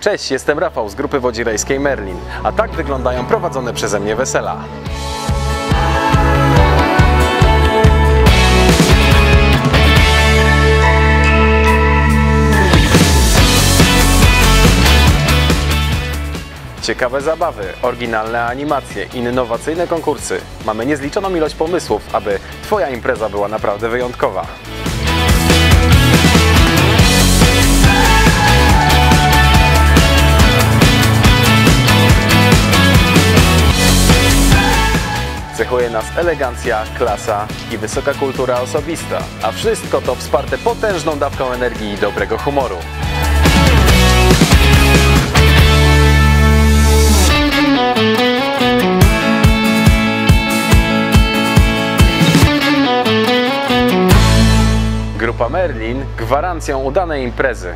Cześć, jestem Rafał z grupy wodzirejskiej Merlin, a tak wyglądają prowadzone przeze mnie wesela. Ciekawe zabawy, oryginalne animacje, innowacyjne konkursy. Mamy niezliczoną ilość pomysłów, aby Twoja impreza była naprawdę wyjątkowa. Cechuje nas elegancja, klasa i wysoka kultura osobista, a wszystko to wsparte potężną dawką energii i dobrego humoru. Grupa Merlin gwarancją udanej imprezy.